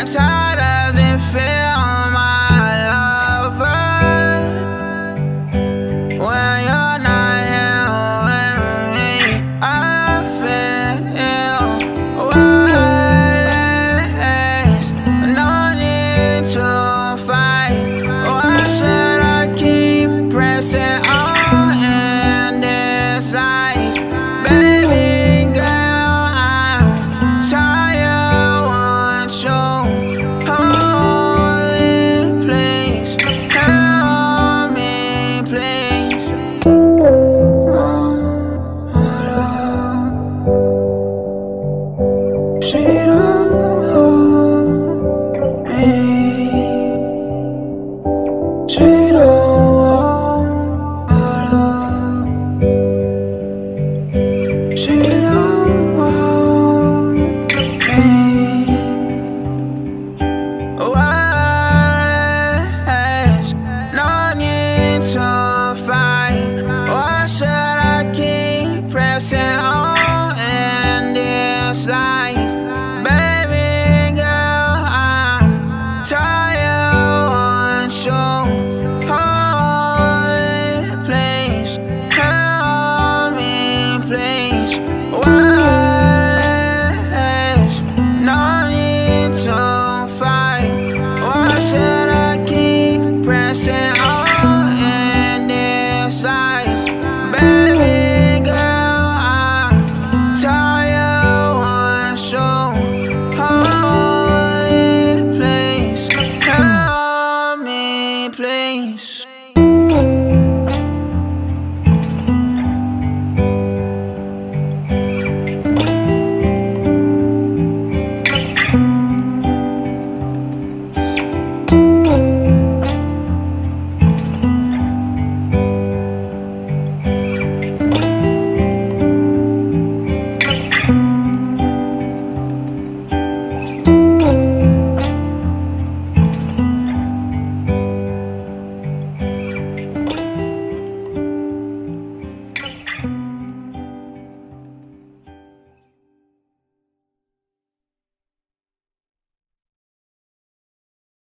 ask how does it feel, my lover? When you're not here with me, I feel worthless. No need to fight. Why should I keep pressing hold Words, no need to fight. Why should I keep pressing